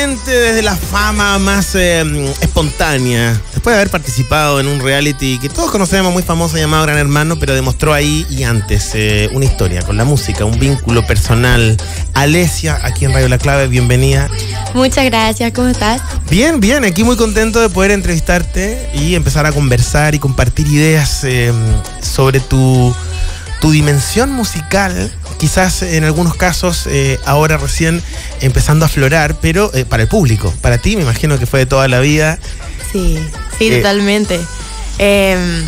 directamente desde la fama más eh, espontánea. Después de haber participado en un reality que todos conocemos, muy famoso llamado Gran Hermano, pero demostró ahí y antes eh, una historia con la música, un vínculo personal. Alesia, aquí en Radio La Clave, bienvenida. Muchas gracias, ¿cómo estás? Bien, bien, aquí muy contento de poder entrevistarte y empezar a conversar y compartir ideas eh, sobre tu, tu dimensión musical quizás en algunos casos eh, ahora recién empezando a aflorar, pero eh, para el público, para ti me imagino que fue de toda la vida. Sí, sí, Eh, totalmente. Em,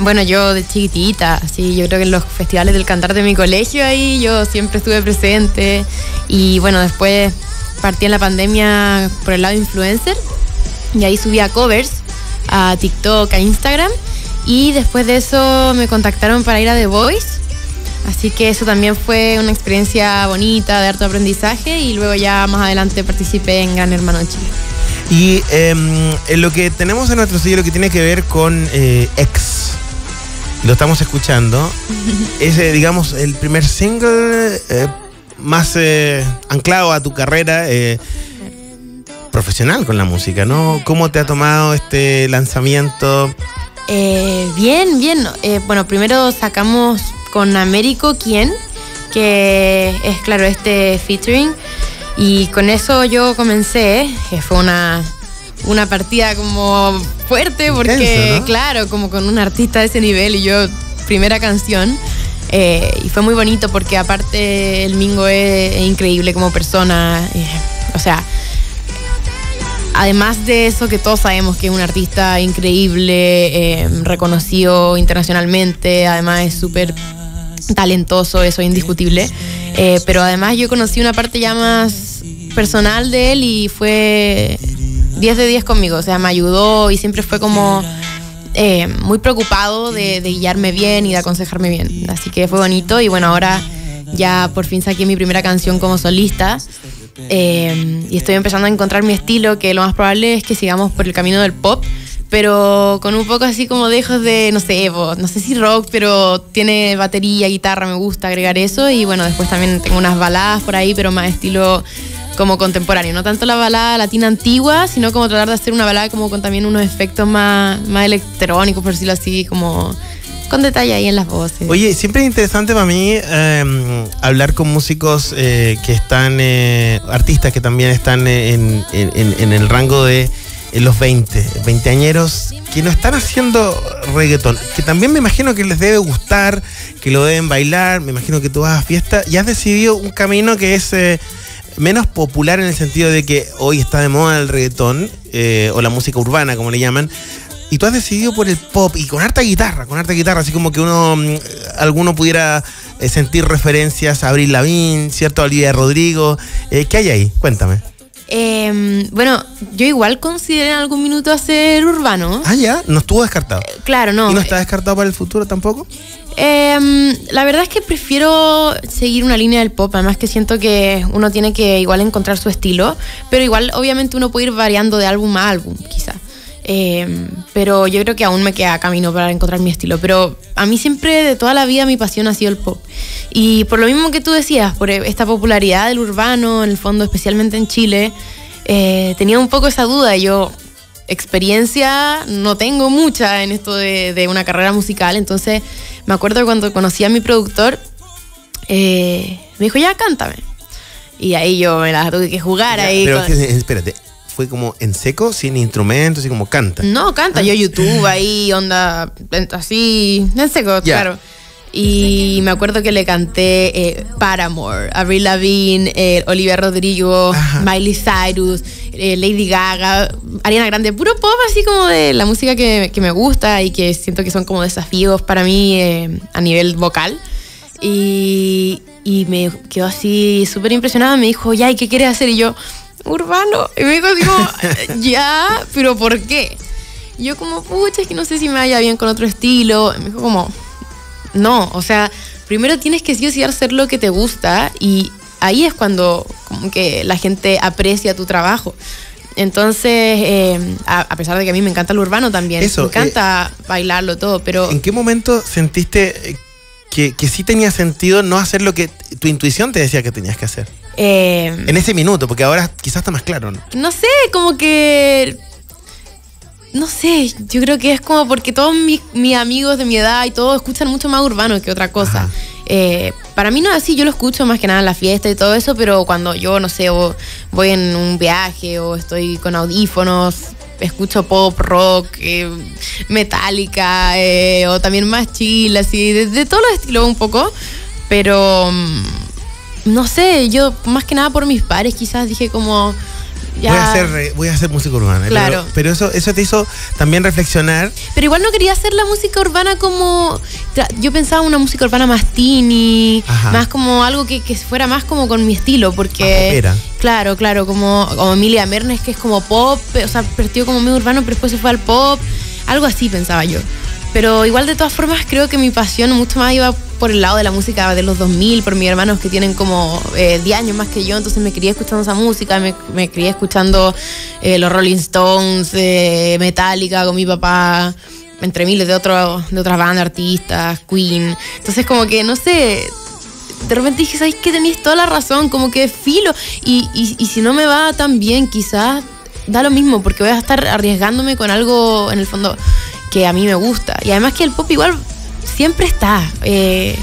bueno, yo de chiquitita, sí, yo creo que en los festivales del cantar de mi colegio ahí yo siempre estuve presente y bueno, después partí en la pandemia por el lado influencer y ahí subía covers a TikTok, a Instagram y después de eso me contactaron para ir a The Voice. Así que eso también fue una experiencia bonita, de harto aprendizaje y luego ya más adelante participé en Gran Hermano Chile. Y en lo que tenemos en nuestro sello, lo que tiene que ver con eh, Ex, lo estamos escuchando, es, eh, digamos, el primer single eh, más eh, anclado a tu carrera eh, profesional con la música, ¿no? ¿Cómo te ha tomado este lanzamiento? Eh, bien, bien. Eh, bueno, primero sacamos con Américo quién, que es claro este featuring. Y con eso yo comencé, que fue una, una partida como fuerte, porque Intenso, ¿no? claro, como con un artista de ese nivel y yo, primera canción. Eh, y fue muy bonito porque aparte el Mingo es, es increíble como persona. eh, o sea, Además de eso, que todos sabemos que es un artista increíble, eh, reconocido internacionalmente, además es súper talentoso, eso es indiscutible. Eh, pero además yo conocí una parte ya más personal de él y fue 10 de 10 conmigo, o sea, me ayudó y siempre fue como eh, muy preocupado de, guiarme bien y de aconsejarme bien. Así que fue bonito y bueno, ahora ya por fin saqué mi primera canción como solista. Eh, y estoy empezando a encontrar mi estilo, que lo más probable es que sigamos por el camino del pop, pero con un poco así como dejos de, no sé, po, no sé si rock, pero tiene batería, guitarra, me gusta agregar eso. Y bueno, después también tengo unas baladas por ahí, pero más estilo como contemporáneo. No tanto la balada latina antigua, sino como tratar de hacer una balada como con también unos efectos más, más electrónicos, por decirlo así, como con detalle ahí en las voces. Oye, siempre es interesante para mí eh, hablar con músicos eh, que están, eh, artistas que también están en, en- en- el rango de eh, los 20, 20 añeros, que no están haciendo reggaetón, que también me imagino que les debe gustar, que lo deben bailar, me imagino que tú vas a fiesta y has decidido un camino que es... eh, menos popular en el sentido de que hoy está de moda el reggaetón eh, o la música urbana, como le llaman, y tú has decidido por el pop y con harta guitarra, con harta guitarra, así como que uno, mm, alguno pudiera eh, sentir referencias a Abril Lavín, ¿cierto? A Olivia Rodrigo. Eh, ¿Qué hay ahí? Cuéntame. Eh, bueno, yo igual consideré en algún minuto hacer urbano. Ah, ya, no estuvo descartado. Claro, no. ¿Y no está descartado para el futuro tampoco? Eh, la verdad es que prefiero seguir una línea del pop, además que siento que uno tiene que igual encontrar su estilo, pero igual obviamente uno puede ir variando de álbum a álbum, quizá. Eh, pero yo creo que aún me queda camino para encontrar mi estilo. Pero a mí siempre, de toda la vida, mi pasión ha sido el pop. Y por lo mismo que tú decías, por esta popularidad del urbano, en el fondo, especialmente en Chile, eh, tenía un poco esa duda. Yo, experiencia no tengo mucha en esto de, de una carrera musical, entonces me acuerdo cuando conocí a mi productor, eh, me dijo, ya cántame. Y ahí yo me la tuve que jugar Ya, ahí. pero con- espérate, fue como en seco, sin instrumentos, así como canta. No, canta, yo YouTube ahí, onda, así, en seco, Ya. claro. Y me acuerdo que le canté eh, Paramore, Avril Lavigne, eh, Olivia Rodrigo, Ajá. Miley Cyrus, eh, Lady Gaga, Ariana Grande, puro pop así como de la música que, que me gusta y que siento que son como desafíos para mí eh, a nivel vocal. Y, y me quedó así súper impresionada, me dijo, ya, ¿y qué quieres hacer? Y yo, urbano. Y me dijo, como, ya, pero ¿por qué? Y yo como, pucha, es que no sé si me vaya bien con otro estilo. Y me dijo como, no, o sea, primero tienes que sí o sí hacer lo que te gusta y ahí es cuando como que la gente aprecia tu trabajo. Entonces, eh, a, a pesar de que a mí me encanta el urbano también, Eso, me encanta bailarlo todo, pero ¿En qué momento sentiste eh, que, que sí tenía sentido no hacer lo que tu intuición te decía que tenías que hacer? Eh, en ese minuto, porque ahora quizás está más claro, ¿no? No sé, como que no sé, yo creo que es como porque todos mis, amigos de mi edad y todos escuchan mucho más urbano que otra cosa. Eh, para mí no es así, yo lo escucho más que nada en la fiesta y todo eso, pero cuando yo, no sé, voy en un viaje o estoy con audífonos, escucho pop, rock, eh, metálica eh, o también más chill, así, de, de todos los estilos un poco, pero mm, no sé, yo más que nada por mis pares quizás dije como Voy, a hacer, voy a hacer música urbana. Claro. Pero, eso, eso te hizo también reflexionar. Pero igual no quería hacer la música urbana como. Yo pensaba una música urbana más teeny, más como algo que, fuera más como con mi estilo, porque. Claro, claro, como, como Emilia Mernes, que es como pop, o sea, partió como medio urbano, pero después se fue al pop. Algo así pensaba yo. Pero igual de todas formas creo que mi pasión mucho más iba por el lado de la música de los 2000, por mis hermanos que tienen como eh, 10 años más que yo, entonces me crié escuchando esa música, me, me crié escuchando eh, los Rolling Stones, eh, Metallica con mi papá, entre miles de, otros de otras bandas, artistas, Queen. Entonces como que, no sé, de repente dije, ¿sabes qué? Tenéis toda la razón, como que filo. Y, y, y si no me va tan bien, quizás da lo mismo, porque voy a estar arriesgándome con algo en el fondo que a mí me gusta. Y además que el pop igual siempre está. Eh,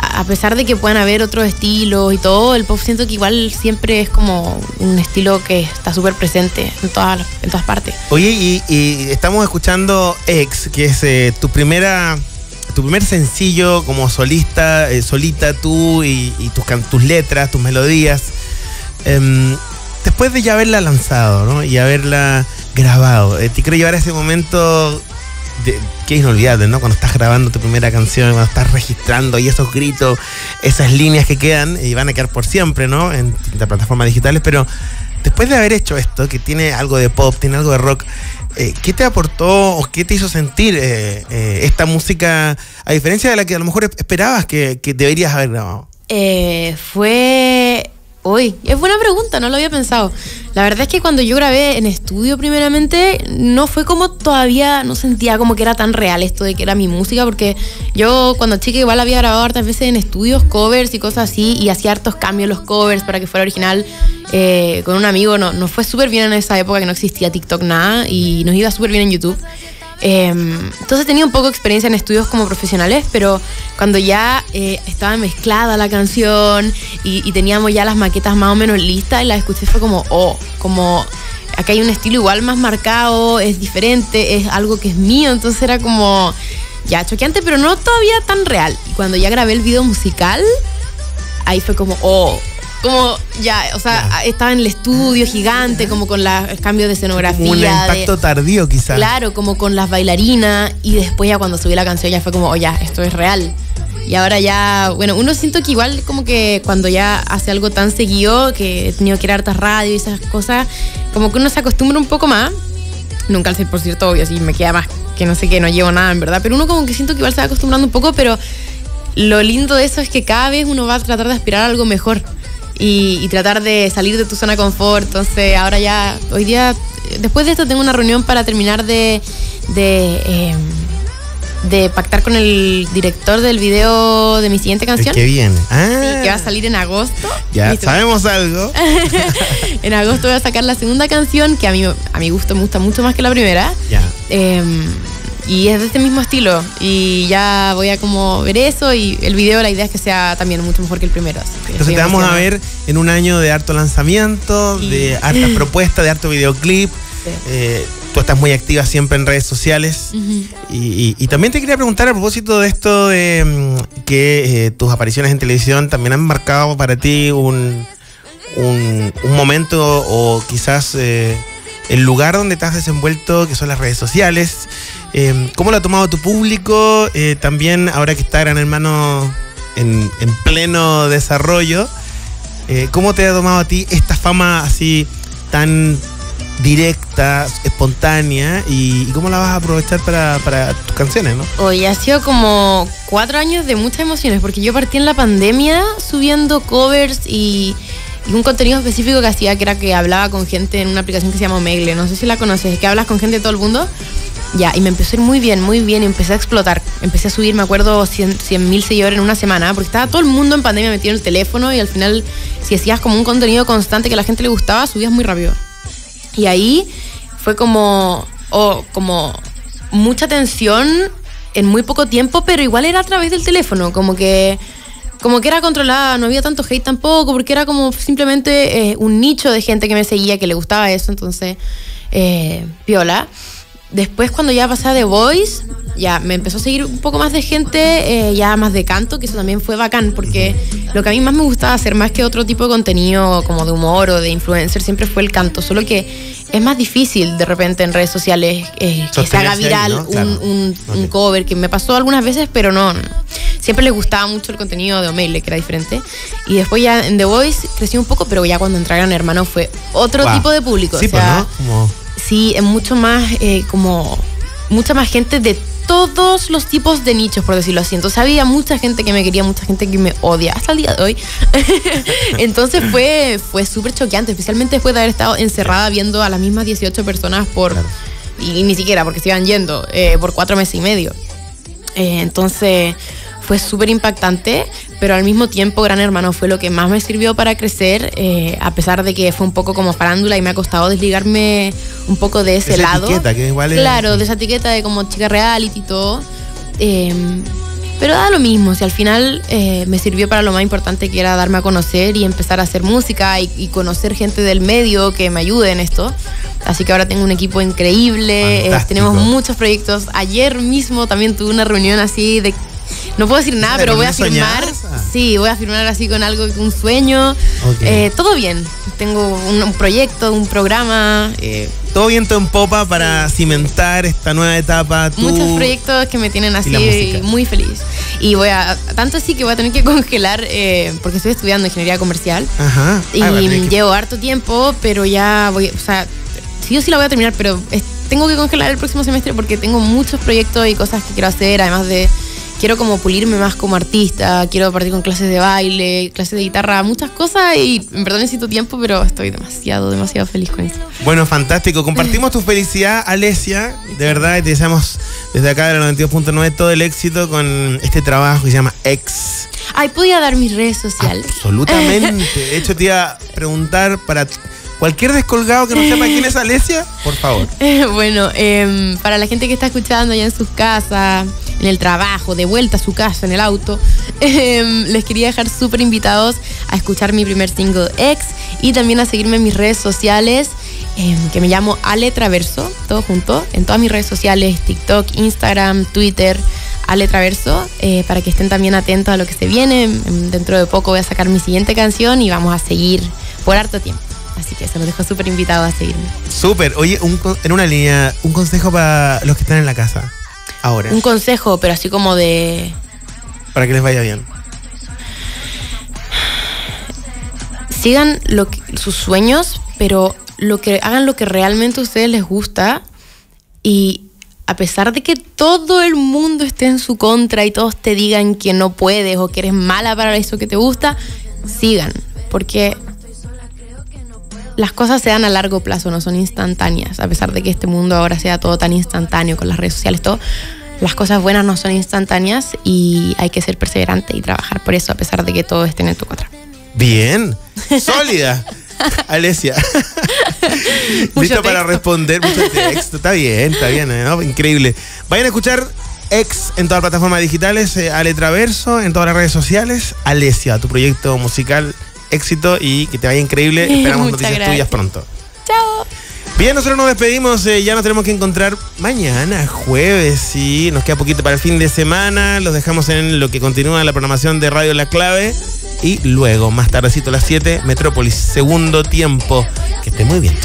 a pesar de que puedan haber otros estilos y todo, el pop siento que igual siempre es como un estilo que está súper presente en todas, en todas partes. Oye, y, estamos escuchando Ex, que es eh, tu primera tu primer sencillo como solista, eh, solita tú y, tus, tus letras, tus melodías. Em, después de ya haberla lanzado ¿no? y haberla grabado, te quiero llevar a ese momento que es inolvidable, ¿no? Cuando estás grabando tu primera canción, cuando estás registrando y esos gritos, esas líneas que quedan y van a quedar por siempre, ¿no? En las plataformas digitales, pero después de haber hecho esto, que tiene algo de pop, tiene algo de rock, eh, ¿qué te aportó o qué te hizo sentir eh, eh, esta música, a diferencia de la que a lo mejor esperabas que, que deberías haber grabado? fue Es buena pregunta, no lo había pensado. La verdad es que cuando yo grabé en estudio primeramente, no fue como todavía, no sentía como que era tan real esto de que era mi música, porque yo cuando chica igual había grabado hartas veces en estudios covers y cosas así, y hacía hartos cambios los covers para que fuera original. Eh, con un amigo no, nos fue súper bien en esa época que no existía TikTok nada, y nos iba súper bien en YouTube. Em, entonces tenía un poco de experiencia en estudios como profesionales, pero cuando ya eh, estaba mezclada la canción y, teníamos ya las maquetas más o menos listas y las escuché fue como, oh, como acá hay un estilo igual más marcado, es diferente, es algo que es mío, entonces era como ya choqueante, pero no todavía tan real. Y cuando ya grabé el video musical, ahí fue como, oh, como ya, o sea, estaba en el estudio gigante, como con los cambios de escenografía. un impacto tardío quizás. Claro, como con las bailarinas y después ya cuando subí la canción ya fue como, oh ya, esto es real. Y ahora ya, bueno, uno siento que igual como que cuando ya hace algo tan seguido, que he tenido que ir a hartas radio y esas cosas, como que uno se acostumbra un poco más. Nunca al 100% obvio, así me queda más que no sé qué, no llevo nada en verdad, pero uno como que siento que igual se va acostumbrando un poco, pero lo lindo de eso es que cada vez uno va a tratar de aspirar a algo mejor y, tratar de salir de tu zona de confort. Entonces, ahora ya, hoy día, después de esto, tengo una reunión para terminar de. de em, de pactar con el director del video de mi siguiente canción. Que viene. Ah. que va a salir en agosto. Ya sabemos algo. en agosto voy a sacar la segunda canción que a mí a mi gusto me gusta mucho más que la primera. Ya. Em, y es de este mismo estilo. Y ya voy a como ver eso y el video la idea es que sea también mucho mejor que el primero. Entonces te vamos a ver en un año de harto lanzamiento, de harta propuesta, de harto videoclip. Eh, tú estás muy activa siempre en redes sociales. y, también te quería preguntar a propósito de esto de mm, que eh, tus apariciones en televisión también han marcado para ti un, un, momento o quizás eh, el lugar donde te has desenvuelto, que son las redes sociales. Eh, ¿Cómo lo ha tomado tu público? Eh, también ahora que está Gran Hermano en, pleno desarrollo, eh, ¿cómo te ha tomado a ti esta fama así tan directa, espontánea y, cómo la vas a aprovechar para, tus canciones, ¿no? Hoy ha sido como cuatro años de muchas emociones porque yo partí en la pandemia subiendo covers y, y un contenido específico que hacía que era que hablaba con gente en una aplicación que se llama Omegle, no sé si la conoces, que hablas con gente de todo el mundo Ya, y me empezó a ir muy bien, muy bien, y empecé a explotar. Empecé a subir, me acuerdo, 100 mil seguidores en una semana, porque estaba todo el mundo en pandemia metido en el teléfono y al final, si hacías como un contenido constante que a la gente le gustaba, subías muy rápido. Y ahí fue como, oh, como mucha tensión en muy poco tiempo, pero igual era a través del teléfono, como que como que era controlada, no había tanto hate tampoco, porque era como simplemente eh, un nicho de gente que me seguía, que le gustaba eso, entonces, eh, piola. Después cuando ya pasé a The Voice, ya me empezó a seguir un poco más de gente, eh, ya más de canto, que eso también fue bacán, porque lo que a mí más me gustaba hacer, más que otro tipo de contenido como de humor o de influencer, siempre fue el canto, solo que es más difícil de repente en redes sociales eh, que se haga viral un, cover, que me pasó algunas veces, pero no, siempre les gustaba mucho el contenido de Omegle, que era diferente. Y después ya en The Voice creció un poco, pero ya cuando entraron hermanos fue otro tipo de público. Sí, o pues. Sí, es mucho más, eh, como, mucha más gente de todos los tipos de nichos, por decirlo así. Entonces había mucha gente que me quería, mucha gente que me odia, hasta el día de hoy. Entonces fue, fue súper choqueante, especialmente después de haber estado encerrada viendo a las mismas 18 personas por... Y, ni siquiera, porque se iban yendo, eh, por cuatro meses y medio. Eh, entonces fue súper impactante, pero al mismo tiempo Gran Hermano fue lo que más me sirvió para crecer, eh, a pesar de que fue un poco como farándula y me ha costado desligarme un poco de ese lado. Etiqueta, que igual claro, de esa etiqueta de como chica reality y todo. Em, pero da lo mismo, si al final eh, me sirvió para lo más importante que era darme a conocer y empezar a hacer música y, conocer gente del medio que me ayude en esto. Así que ahora tengo un equipo increíble, eh, tenemos muchos proyectos. Ayer mismo también tuve una reunión así de no puedo decir nada, pero voy a firmar. Sí, voy a firmar así con algo, un sueño. Eh, todo bien. Tengo un, proyecto, un programa. Eh, todo viento en popa para cimentar esta nueva etapa. Muchos proyectos que me tienen así muy feliz. Y voy a, tanto así que voy a tener que congelar, eh, porque estoy estudiando ingeniería comercial. Ajá. Y ah, llevo harto tiempo, pero ya voy, o sea, sí o sí la voy a terminar, pero tengo que congelar el próximo semestre porque tengo muchos proyectos y cosas que quiero hacer, además de quiero como pulirme más como artista, quiero partir con clases de baile, clases de guitarra, muchas cosas y en verdad necesito tiempo, pero estoy demasiado, demasiado feliz con eso. Bueno, fantástico. Compartimos tu felicidad, Alesia, de verdad, y te deseamos desde acá de la 92.9 todo el éxito con este trabajo que se llama Ex. Ay, podía dar mis redes sociales. Absolutamente. De hecho, te iba a preguntar para Cualquier descolgado que no sepa quién es Alesia, por favor. bueno, em, para la gente que está escuchando allá en sus casas, en el trabajo, de vuelta a su casa, en el auto, em, les quería dejar súper invitados a escuchar mi primer single X y también a seguirme en mis redes sociales, em, que me llamo Ale Traverso, todo junto, en todas mis redes sociales, TikTok, Instagram, Twitter. Ale Traverso, eh, para que estén también atentos a lo que se viene. Dentro de poco voy a sacar mi siguiente canción y vamos a seguir por harto tiempo. Así que se los dejo súper invitado a seguirme. Súper. Oye, en una línea, un consejo para los que están en la casa ahora. Un consejo, pero así como de... Para que les vaya bien. Sigan lo sus sueños, pero lo que hagan lo que realmente a ustedes les gusta y a pesar de que todo el mundo esté en su contra y todos te digan que no puedes o que eres mala para eso que te gusta, sigan, porque las cosas se dan a largo plazo, no son instantáneas, a pesar de que este mundo ahora sea todo tan instantáneo con las redes sociales, todo. Las cosas buenas no son instantáneas y hay que ser perseverante y trabajar por eso, a pesar de que todo esté en tu contra. Bien, sólida. Alesia. Listo para responder mucho texto. Está bien, está bien, ¿no? Increíble. Vayan a escuchar Ex en todas las plataformas digitales, eh, Ale Traverso, en todas las redes sociales. Alesia, tu proyecto musical éxito y que te vaya increíble. Esperamos noticias tuyas pronto. Chao. Bien, nosotros nos despedimos. Eh, ya nos tenemos que encontrar mañana, jueves. Sí, nos queda poquito para el fin de semana. Los dejamos en lo que continúa la programación de Radio La Clave. Y luego, más tardecito a las 7, Metrópolis, segundo tiempo. Que esté muy bien.